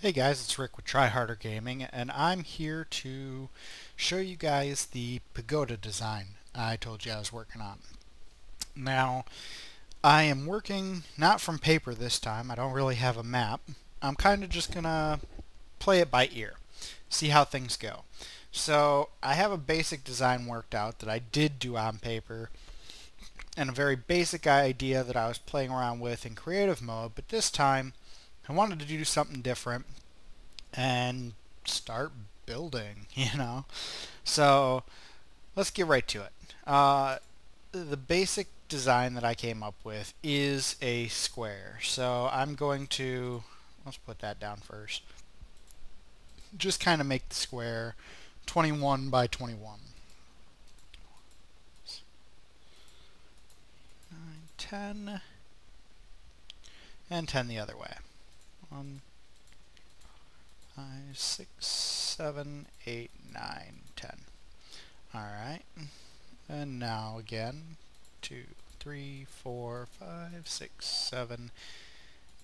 Hey guys, it's Rick with Try Harder Gaming, and I'm here to show you guys the pagoda design I told you I was working on. Now, I am working not from paper this time. I don't really have a map. I'm kind of just going to play it by ear, see how things go. So, I have a basic design worked out that I did do on paper, and a very basic idea that I was playing around with in creative mode, but this time I wanted to do something different and start building, you know. So let's get right to it. Uh, the basic design that I came up with is a square. So I'm going to, let's put that down first. Just kind of make the square 21 by 21. 9, 10, and 10 the other way. One, five, six, seven, eight, nine, ten. Alright. And now again, two, three, four, five, six, seven,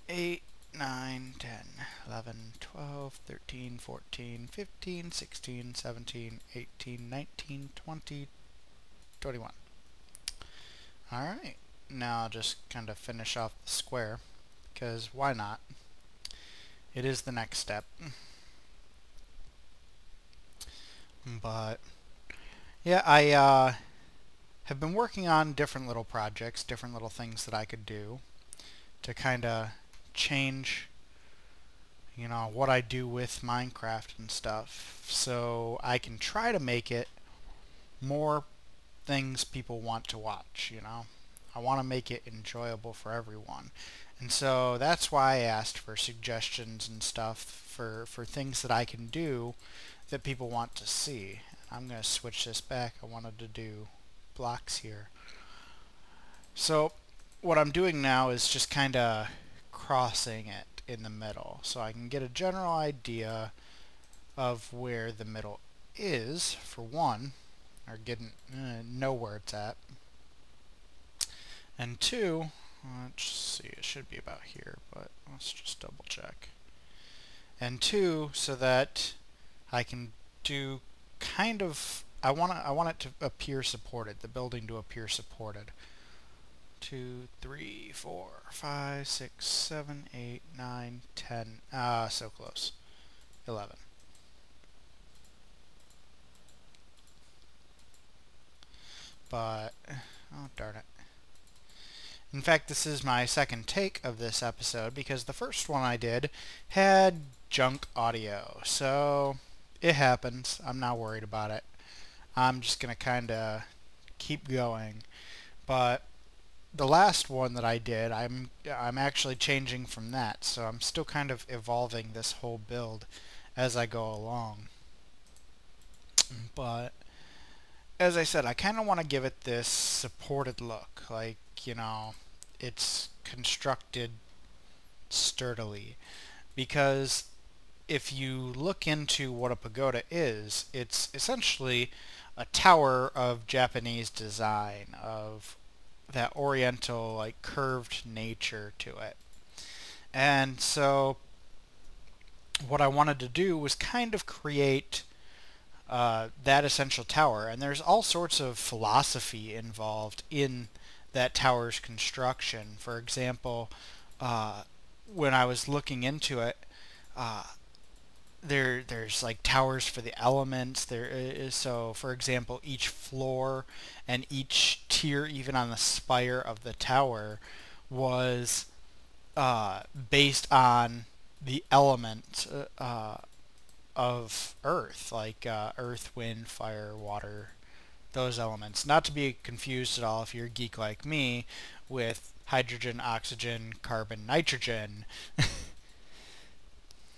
eight, 9, 10, 11, 12, 13, 14, 15, 16, 17, 18, 19, 20, 21. Alright, now I'll just kind of finish off the square, because why not? It is the next step. But, yeah, I uh, have been working on different little projects, different little things that I could do to kind of change, you know, what I do with Minecraft and stuff. So I can try to make it more things people want to watch, you know. I want to make it enjoyable for everyone. And so that's why I asked for suggestions and stuff for, for things that I can do that people want to see. I'm going to switch this back. I wanted to do blocks here. So what I'm doing now is just kind of crossing it in the middle so I can get a general idea of where the middle is for one or getting uh, know where it's at and two Let's see, it should be about here, but let's just double check. And two, so that I can do kind of, I want I want it to appear supported, the building to appear supported. Two, three, four, five, six, seven, eight, nine, ten. Ah, so close. Eleven. But. In fact, this is my second take of this episode because the first one I did had junk audio. So it happens. I'm not worried about it. I'm just going to kind of keep going. But the last one that I did, I'm I'm actually changing from that. So I'm still kind of evolving this whole build as I go along. But as I said, I kind of want to give it this supported look. Like, you know, it's constructed sturdily because if you look into what a pagoda is, it's essentially a tower of Japanese design, of that oriental, like, curved nature to it. And so what I wanted to do was kind of create uh, that essential tower. And there's all sorts of philosophy involved in that tower's construction. For example, uh, when I was looking into it, uh, there there's like towers for the elements. There is so, for example, each floor and each tier, even on the spire of the tower, was uh, based on the element uh, of Earth, like uh, earth, wind, fire, water, those elements. Not to be confused at all if you're a geek like me with hydrogen, oxygen, carbon, nitrogen.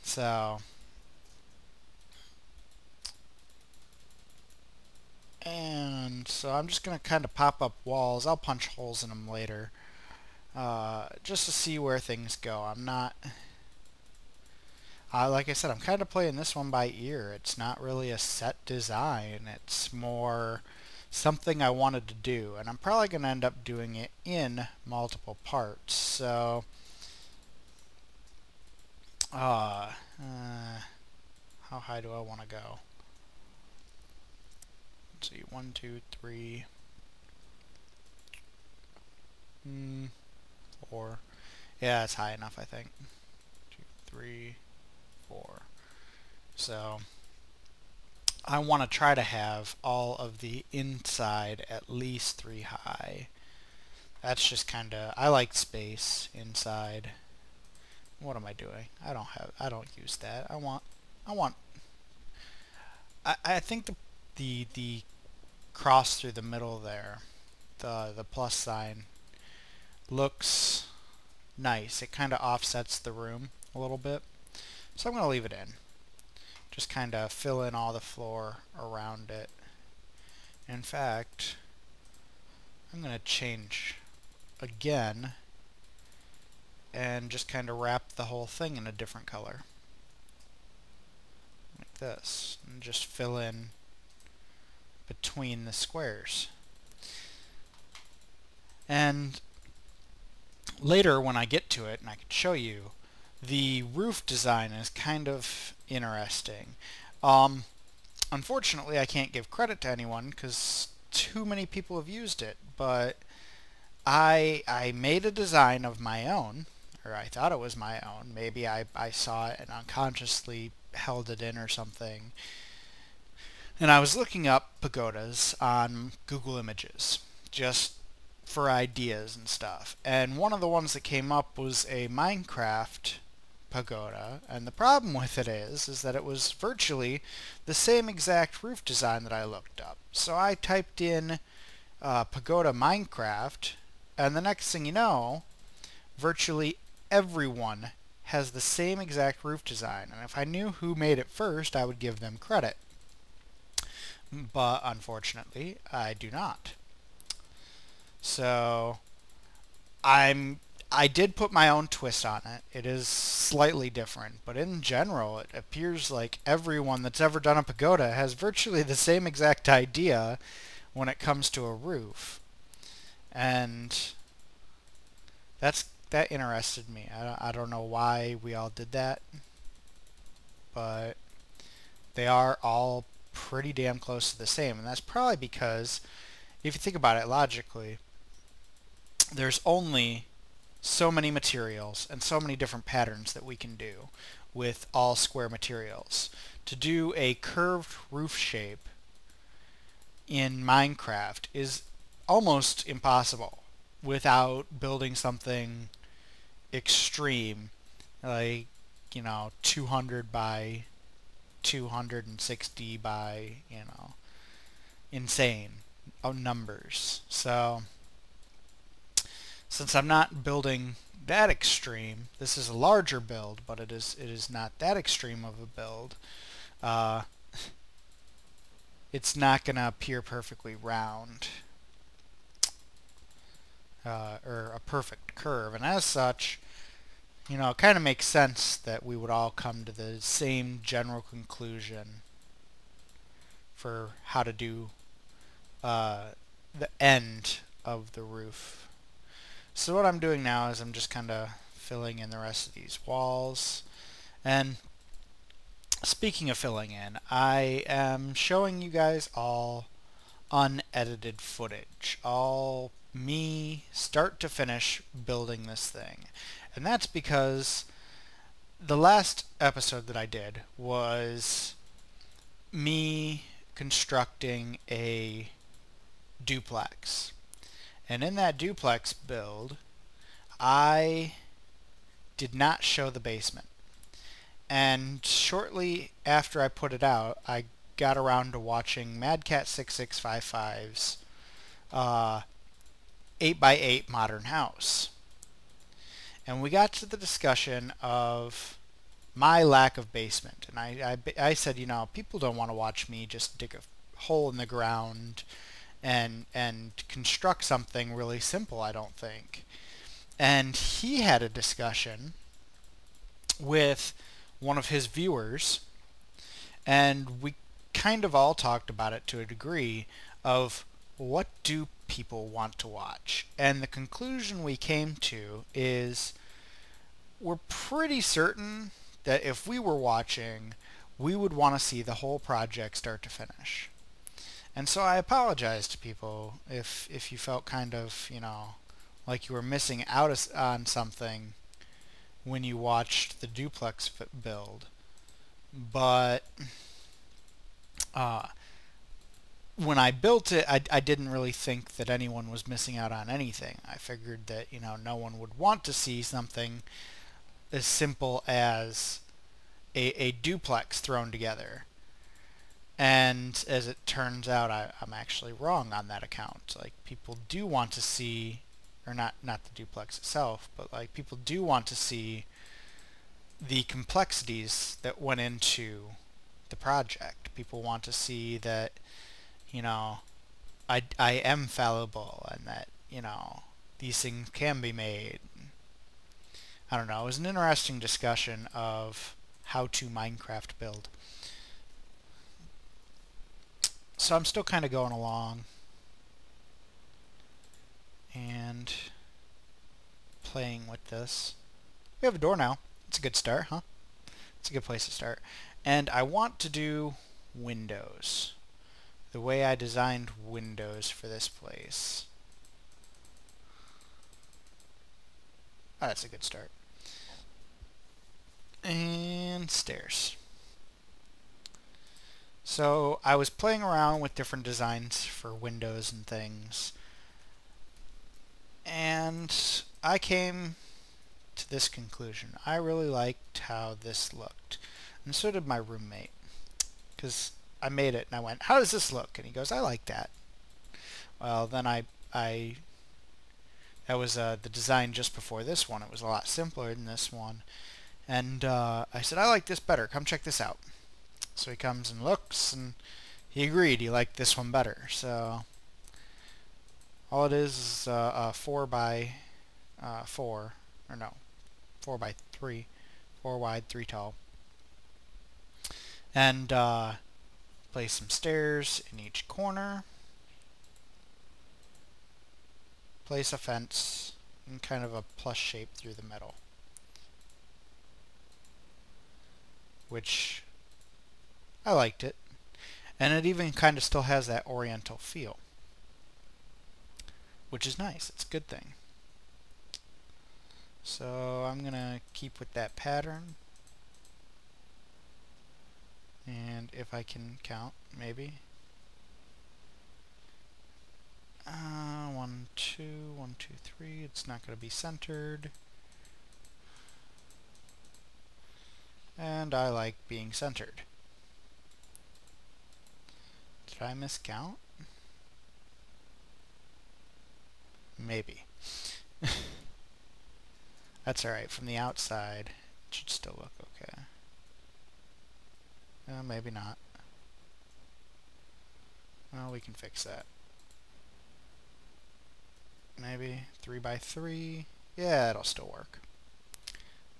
so, and so I'm just going to kind of pop up walls. I'll punch holes in them later. Uh, just to see where things go. I'm not... Uh, like I said, I'm kind of playing this one by ear. It's not really a set design. It's more something I wanted to do and I'm probably going to end up doing it in multiple parts so Uh, uh, how high do I want to go? Let's see, one, two, three, hmm, four. Yeah, it's high enough, I think. Two, three, four. So, I want to try to have all of the inside at least three high. That's just kind of, I like space inside. What am I doing? I don't have, I don't use that. I want, I want, I, I think the, the, the cross through the middle there, the, the plus sign, looks nice. It kind of offsets the room a little bit. So I'm going to leave it in. Just kind of fill in all the floor around it. In fact, I'm going to change again and just kind of wrap the whole thing in a different color. Like this. And just fill in between the squares. And later when I get to it and I can show you, the roof design is kind of interesting. Um, unfortunately, I can't give credit to anyone because too many people have used it, but I I made a design of my own, or I thought it was my own. Maybe I, I saw it and unconsciously held it in or something. And I was looking up pagodas on Google Images, just for ideas and stuff. And one of the ones that came up was a Minecraft pagoda, and the problem with it is, is that it was virtually the same exact roof design that I looked up. So I typed in uh, pagoda Minecraft, and the next thing you know, virtually everyone has the same exact roof design. And if I knew who made it first, I would give them credit. But unfortunately, I do not. So I'm I did put my own twist on it. It is slightly different, but in general, it appears like everyone that's ever done a pagoda has virtually the same exact idea when it comes to a roof. And that's that interested me. I I don't know why we all did that, but they are all pretty damn close to the same, and that's probably because if you think about it logically, there's only so many materials and so many different patterns that we can do with all square materials. To do a curved roof shape in Minecraft is almost impossible without building something extreme like you know 200 by 260 by you know insane uh, numbers so since I'm not building that extreme, this is a larger build, but it is it is not that extreme of a build. Uh, it's not going to appear perfectly round uh, or a perfect curve, and as such, you know, it kind of makes sense that we would all come to the same general conclusion for how to do uh, the end of the roof. So what I'm doing now is I'm just kind of filling in the rest of these walls. And speaking of filling in, I am showing you guys all unedited footage. All me start to finish building this thing. And that's because the last episode that I did was me constructing a duplex. And in that duplex build, I did not show the basement. And shortly after I put it out, I got around to watching MadCat6655's uh, 8x8 modern house. And we got to the discussion of my lack of basement. And I, I, I said, you know, people don't want to watch me just dig a hole in the ground and and construct something really simple, I don't think. And he had a discussion with one of his viewers and we kind of all talked about it to a degree of what do people want to watch? And the conclusion we came to is we're pretty certain that if we were watching, we would want to see the whole project start to finish. And so I apologize to people if if you felt kind of, you know, like you were missing out on something when you watched the duplex build. But uh, when I built it, I, I didn't really think that anyone was missing out on anything. I figured that, you know, no one would want to see something as simple as a, a duplex thrown together. And as it turns out, I, I'm actually wrong on that account. Like, people do want to see, or not, not the duplex itself, but like, people do want to see the complexities that went into the project. People want to see that you know, I, I am fallible and that, you know, these things can be made. I don't know. It was an interesting discussion of how to Minecraft build. So I'm still kind of going along and playing with this. We have a door now. It's a good start, huh? It's a good place to start. And I want to do windows the way I designed windows for this place. Oh, that's a good start. And stairs. So I was playing around with different designs for windows and things. And I came to this conclusion. I really liked how this looked. And so did my roommate. Because I made it and I went, how does this look? And he goes, I like that. Well, then I, I that was uh, the design just before this one. It was a lot simpler than this one. And uh, I said, I like this better. Come check this out. So he comes and looks, and he agreed. He liked this one better. So all it is is uh, a 4 by uh, 4, or no, 4 by 3, 4 wide, 3 tall. And uh, Place some stairs in each corner. Place a fence in kind of a plus shape through the middle. Which I liked it. And it even kind of still has that oriental feel. Which is nice. It's a good thing. So I'm going to keep with that pattern. And if I can count, maybe. Uh, one, two, one, two, three. It's not going to be centered. And I like being centered. Did I miscount? Maybe. That's alright. From the outside, it should still look okay. Uh, maybe not. Well, we can fix that. Maybe 3 by 3 Yeah, it'll still work.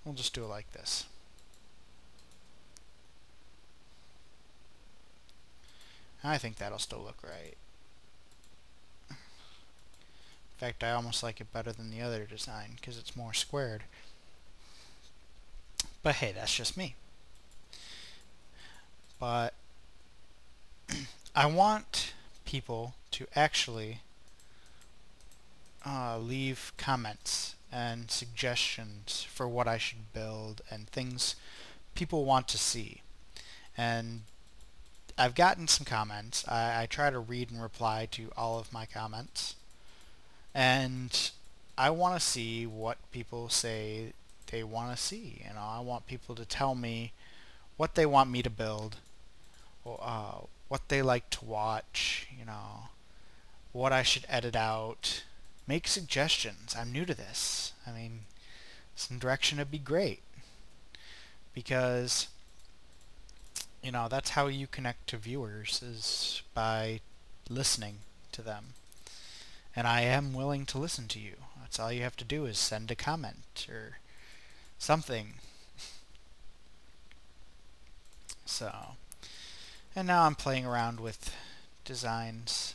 We'll just do it like this. I think that'll still look right. In fact, I almost like it better than the other design because it's more squared. But hey, that's just me but I want people to actually uh, leave comments and suggestions for what I should build and things people want to see. And I've gotten some comments. I, I try to read and reply to all of my comments. And I want to see what people say they want to see. You know, I want people to tell me what they want me to build uh, what they like to watch, you know, what I should edit out. Make suggestions. I'm new to this. I mean, some direction would be great. Because, you know, that's how you connect to viewers, is by listening to them. And I am willing to listen to you. That's all you have to do is send a comment or something. so... And now I'm playing around with designs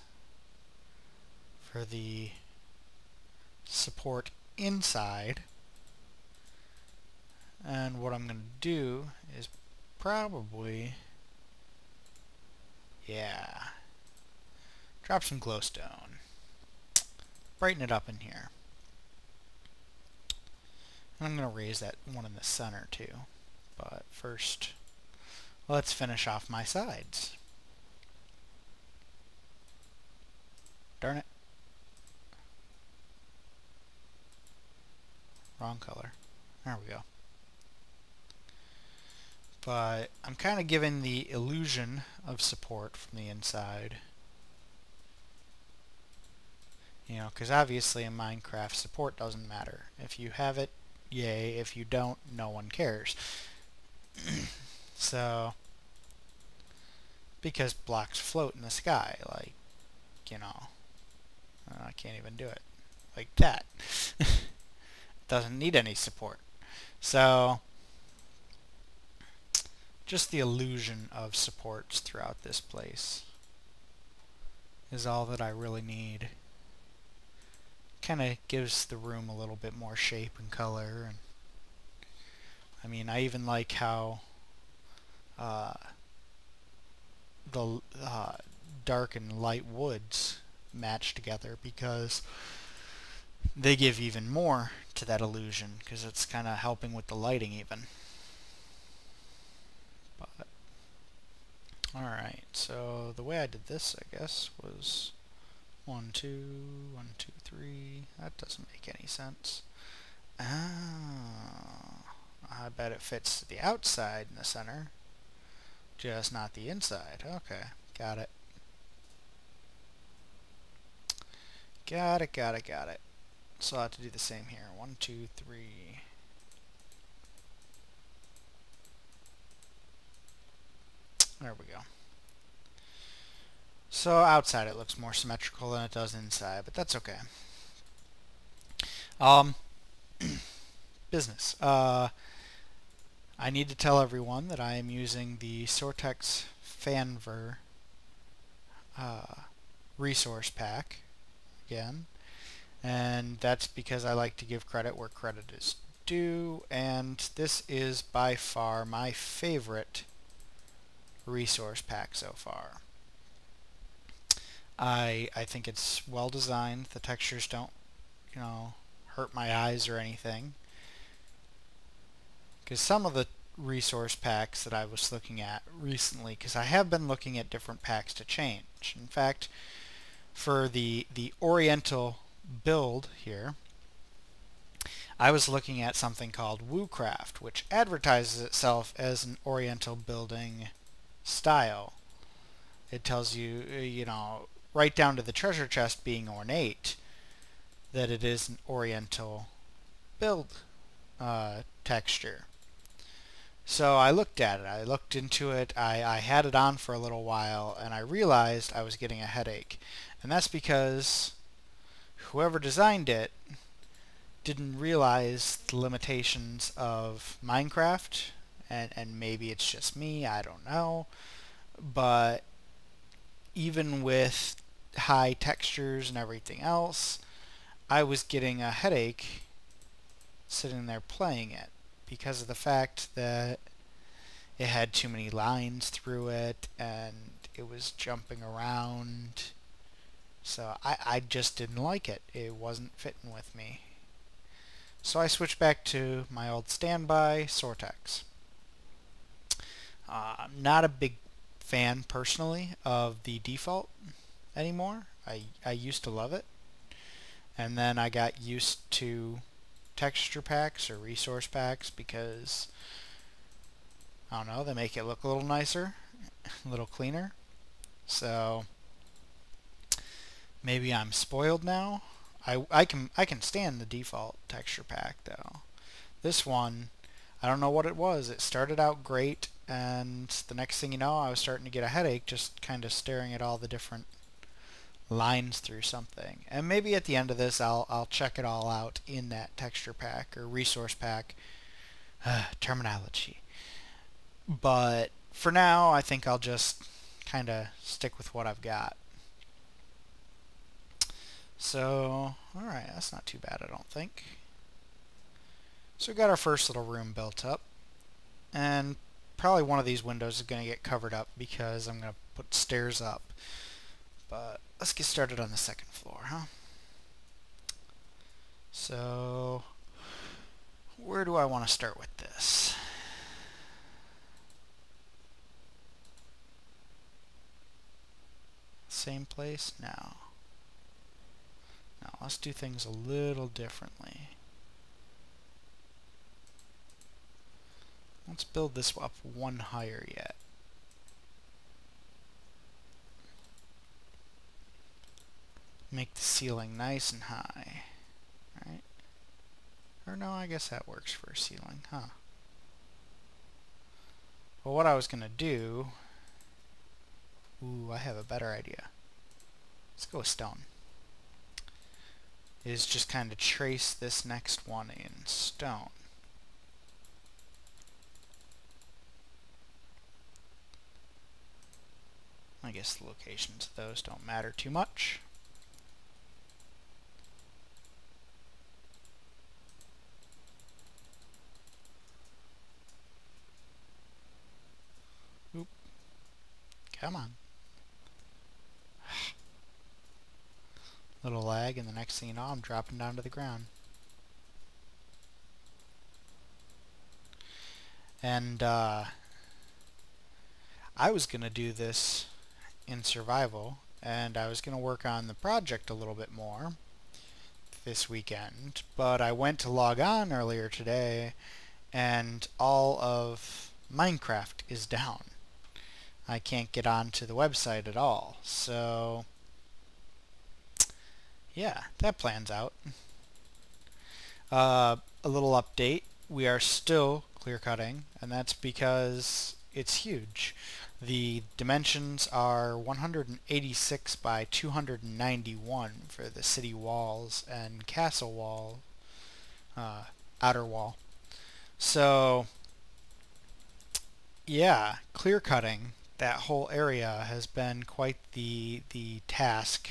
for the support inside And what I'm going to do is probably, yeah, drop some glowstone. Brighten it up in here. I'm going to raise that one in the center too. But first, let's finish off my sides. Darn it. Wrong color. There we go. But I'm kind of giving the illusion of support from the inside. You know, because obviously in Minecraft support doesn't matter. If you have it, yay. If you don't, no one cares. so, because blocks float in the sky, like, you know, uh, I can't even do it like that. doesn't need any support. So, just the illusion of supports throughout this place is all that I really need kind of gives the room a little bit more shape and color. And I mean, I even like how uh, the uh, dark and light woods match together because they give even more to that illusion because it's kind of helping with the lighting even. But Alright, so the way I did this, I guess, was one, two, one, two, three. That doesn't make any sense. Ah, I bet it fits the outside in the center, just not the inside. Okay, got it. Got it, got it, got it. So I have to do the same here. One, two, three. There we go. So outside it looks more symmetrical than it does inside, but that's okay. Um, business. Uh, I need to tell everyone that I am using the Soartex Fanver uh, resource pack again, and that's because I like to give credit where credit is due, and this is by far my favorite resource pack so far. I I think it's well designed. The textures don't, you know, hurt my eyes or anything. Because some of the resource packs that I was looking at recently, because I have been looking at different packs to change. In fact, for the the Oriental build here, I was looking at something called WooCraft, which advertises itself as an Oriental building style. It tells you, uh, you know, right down to the treasure chest being ornate, that it is an oriental build uh, texture. So I looked at it, I looked into it, I, I had it on for a little while, and I realized I was getting a headache. And that's because whoever designed it didn't realize the limitations of Minecraft, and, and maybe it's just me, I don't know, but even with high textures and everything else, I was getting a headache sitting there playing it because of the fact that it had too many lines through it and it was jumping around. So I, I just didn't like it. It wasn't fitting with me. So I switched back to my old standby Soartex. Uh, I'm not a big fan personally of the default anymore. I, I used to love it. And then I got used to texture packs or resource packs because, I don't know, they make it look a little nicer, a little cleaner. So, maybe I'm spoiled now. I, I can I can stand the default texture pack though. This one, I don't know what it was. It started out great and the next thing you know I was starting to get a headache just kind of staring at all the different lines through something. And maybe at the end of this I'll, I'll check it all out in that texture pack or resource pack uh, terminology. But for now I think I'll just kind of stick with what I've got. So, alright, that's not too bad I don't think. So we got our first little room built up. And probably one of these windows is going to get covered up because I'm going to put stairs up. But let's get started on the second floor, huh? So, where do I want to start with this? Same place? No. Now, let's do things a little differently. Let's build this up one higher yet. Make the ceiling nice and high. Right? Or no, I guess that works for a ceiling, huh? Well, what I was going to do... Ooh, I have a better idea. Let's go with stone. Is just kind of trace this next one in stone. I guess the locations of those don't matter too much. Oop. Come on. Little lag, and the next thing you know, I'm dropping down to the ground. And, uh, I was going to do this in survival and I was going to work on the project a little bit more this weekend but I went to log on earlier today and all of Minecraft is down. I can't get onto the website at all so yeah that plans out. Uh, a little update we are still clear cutting and that's because it's huge. The dimensions are 186 by 291 for the city walls and castle wall, uh, outer wall. So, yeah, clear cutting that whole area has been quite the the task,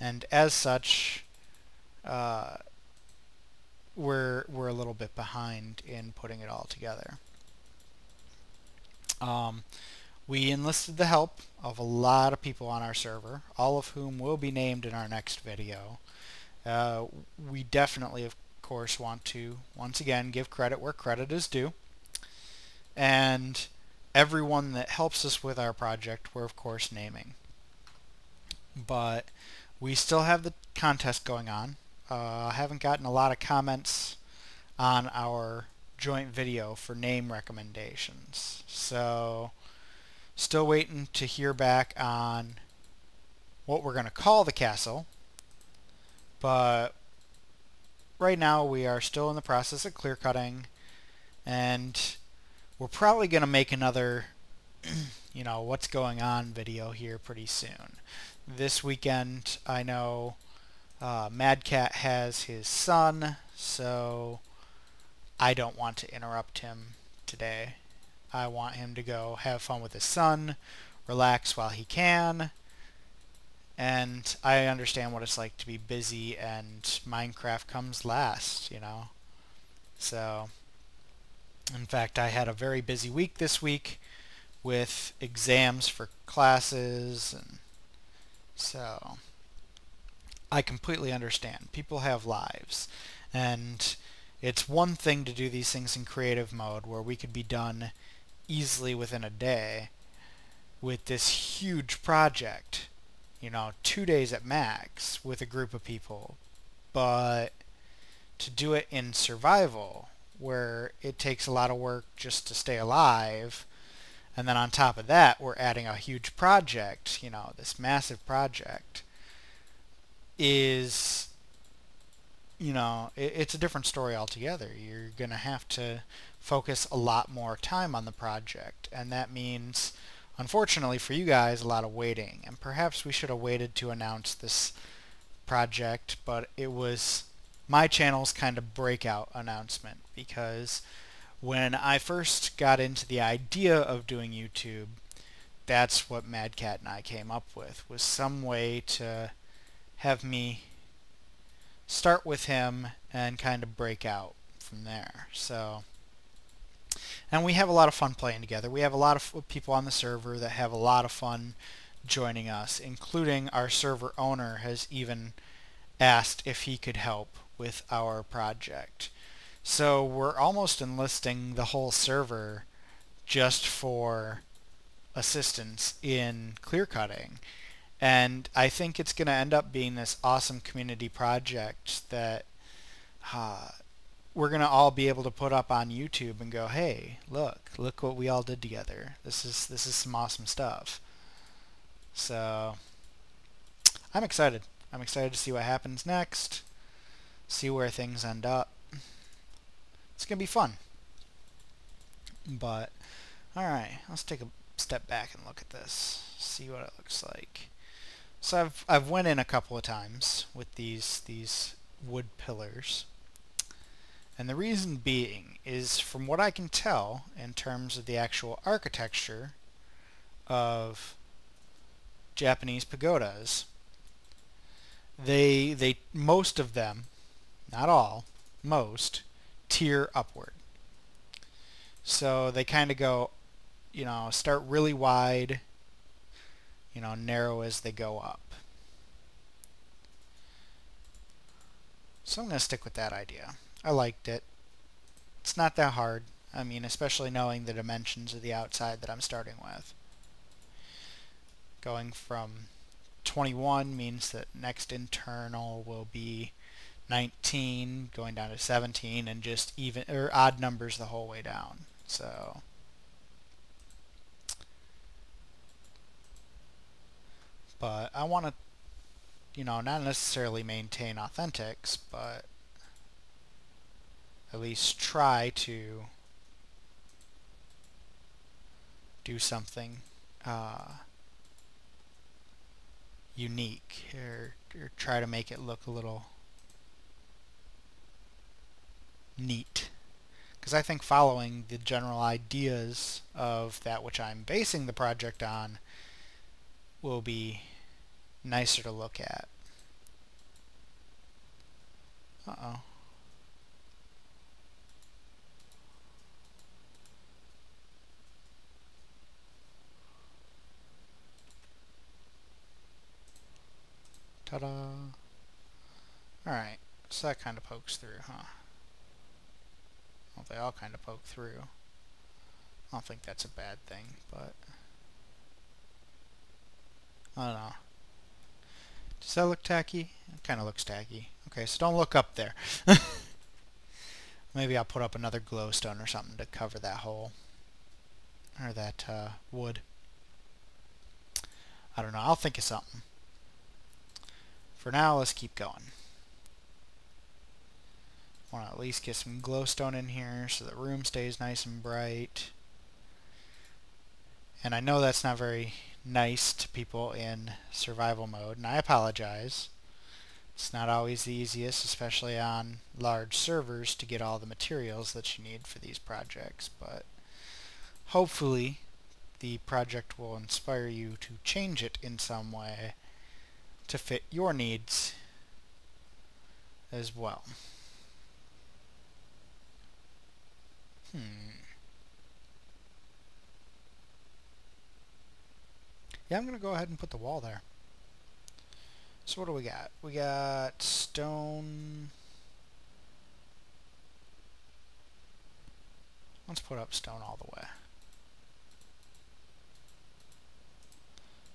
and as such, uh, we're we're a little bit behind in putting it all together. Um, we enlisted the help of a lot of people on our server, all of whom will be named in our next video. Uh, we definitely, of course, want to, once again, give credit where credit is due. And everyone that helps us with our project, we're, of course, naming. But we still have the contest going on. Uh, I haven't gotten a lot of comments on our joint video for name recommendations. So still waiting to hear back on what we're going to call the castle. But right now we are still in the process of clear cutting and we're probably going to make another you know what's going on video here pretty soon. This weekend I know uh, Mad Cat has his son so I don't want to interrupt him today. I want him to go have fun with his son, relax while he can, and I understand what it's like to be busy and Minecraft comes last, you know. So, in fact, I had a very busy week this week with exams for classes and so I completely understand. People have lives and it's one thing to do these things in creative mode where we could be done easily within a day with this huge project, you know, two days at max with a group of people. But to do it in survival, where it takes a lot of work just to stay alive, and then on top of that, we're adding a huge project, you know, this massive project, is you know, it, it's a different story altogether. You're going to have to focus a lot more time on the project, and that means, unfortunately for you guys, a lot of waiting. And perhaps we should have waited to announce this project, but it was my channel's kind of breakout announcement because when I first got into the idea of doing YouTube, that's what Mad Cat and I came up with, was some way to have me start with him and kind of break out from there. So, and we have a lot of fun playing together. We have a lot of people on the server that have a lot of fun joining us, including our server owner has even asked if he could help with our project. So we're almost enlisting the whole server just for assistance in clear cutting. And I think it's going to end up being this awesome community project that uh, we're going to all be able to put up on YouTube and go, hey, look, look what we all did together. This is this is some awesome stuff. So I'm excited. I'm excited to see what happens next, see where things end up. It's going to be fun. But, alright, let's take a step back and look at this, see what it looks like. So I've, I've went in a couple of times with these, these wood pillars. And the reason being is from what I can tell in terms of the actual architecture of Japanese pagodas, they they most of them, not all, most tier upward. So they kind of go, you know, start really wide, you know, narrow as they go up. So I'm going to stick with that idea. I liked it. It's not that hard. I mean, especially knowing the dimensions of the outside that I'm starting with. Going from 21 means that next internal will be 19 going down to 17 and just even or odd numbers the whole way down so but I want to you know not necessarily maintain authentics but at least try to do something uh, unique or, or try to make it look a little neat because I think following the general ideas of that which I'm basing the project on will be nicer to look at. Uh-oh. Ta-da! Alright, so that kind of pokes through, huh? Well, they all kind of poke through. I don't think that's a bad thing, but... I don't know. Does that look tacky? It kind of looks tacky. Okay, so don't look up there. Maybe I'll put up another glowstone or something to cover that hole. Or that uh, wood. I don't know. I'll think of something. For now, let's keep going. Want to at least get some glowstone in here so the room stays nice and bright. And I know that's not very nice to people in survival mode, and I apologize. It's not always the easiest, especially on large servers, to get all the materials that you need for these projects, but hopefully the project will inspire you to change it in some way to fit your needs as well. Hmm. Yeah, I'm going to go ahead and put the wall there. So what do we got? We got stone... Let's put up stone all the way.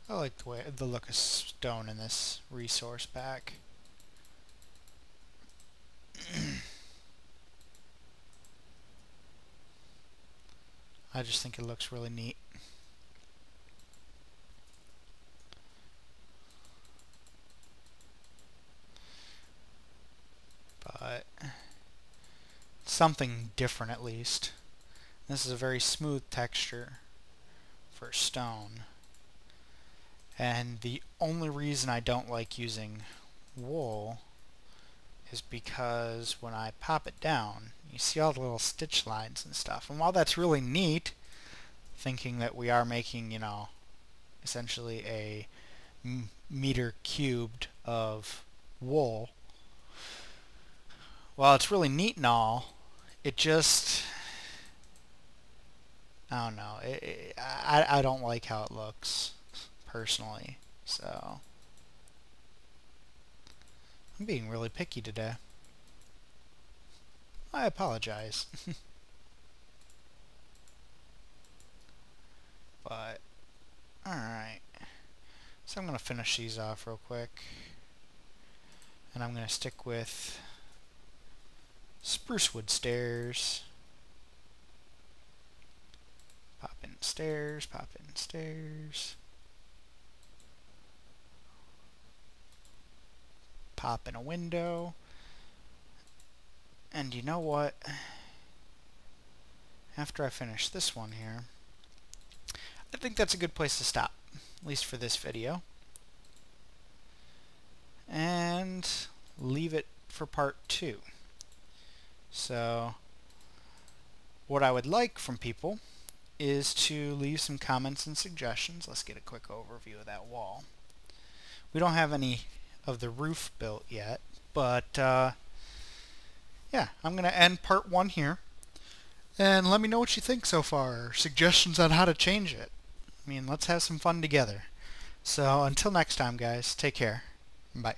I like the way the look of stone in this resource pack. I just think it looks really neat. But something different at least. This is a very smooth texture for stone. And the only reason I don't like using wool is because when I pop it down, you see all the little stitch lines and stuff. And while that's really neat, thinking that we are making, you know, essentially a meter cubed of wool, while it's really neat and all, it just I don't know. It, it, I I don't like how it looks personally. So I'm being really picky today. I apologize. but alright. So I'm going to finish these off real quick. And I'm going to stick with Sprucewood Stairs. Pop in stairs, pop in stairs. Pop in a window. And you know what? After I finish this one here, I think that's a good place to stop, at least for this video. And leave it for part two. So, what I would like from people is to leave some comments and suggestions. Let's get a quick overview of that wall. We don't have any of the roof built yet, but uh, yeah, I'm going to end part one here. And let me know what you think so far. Suggestions on how to change it. I mean, let's have some fun together. So until next time, guys, take care. Bye.